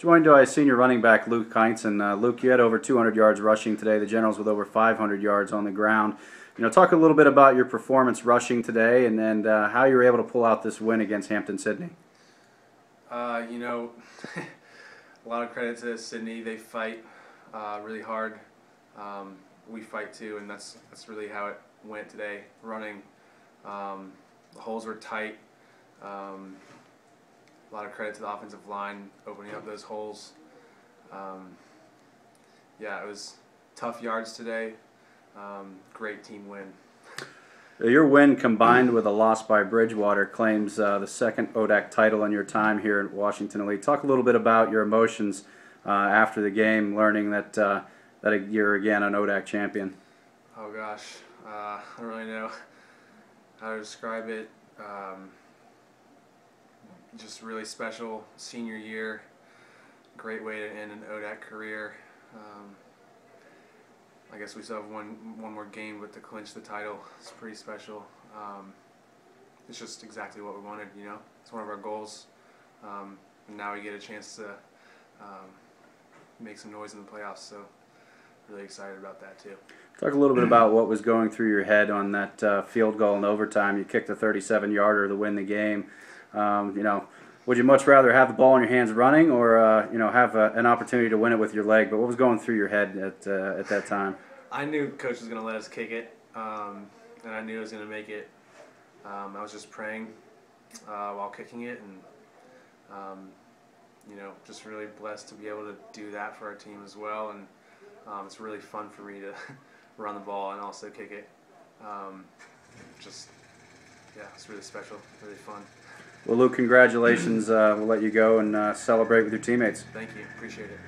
Joined by senior running back Luke Heinsohn. And uh, Luke, you had over 200 yards rushing today. The Generals with over 500 yards on the ground. You know, talk a little bit about your performance rushing today, and then uh, how you were able to pull out this win against Hampden-Sydney. Uh, you know, a lot of credit to Sydney. They fight uh, really hard. Um, we fight too, and that's that's really how it went today. Running, um, the holes were tight. Um, a lot of credit to the offensive line opening up those holes. Um, yeah, it was tough yards today. Um, great team win. Your win combined with a loss by Bridgewater claims uh, the second ODAC title in your time here at Washington and Lee. Talk a little bit about your emotions uh, after the game, learning that uh, that you're again an ODAC champion. Oh gosh, uh, I don't really know how to describe it. Um, just really special senior year. Great way to end an ODAC career. Um, I guess we still have one one more game, but to clinch the title, it's pretty special. Um, it's just exactly what we wanted, you know. It's one of our goals, um, and now we get a chance to um, make some noise in the playoffs. So, really excited about that too. Talk a little bit about what was going through your head on that uh, field goal in overtime. You kicked a 37-yarder to win the game. Um, you know, would you much rather have the ball in your hands running, or uh, you know, have a, an opportunity to win it with your leg? But what was going through your head at uh, at that time? I knew coach was going to let us kick it, um, and I knew I was going to make it. Um, I was just praying uh, while kicking it, and um, you know, just really blessed to be able to do that for our team as well. And um, it's really fun for me to run the ball and also kick it. Um, just yeah, it's really special, really fun. Well, Luke, congratulations. Uh, we'll let you go and uh, celebrate with your teammates. Thank you. Appreciate it.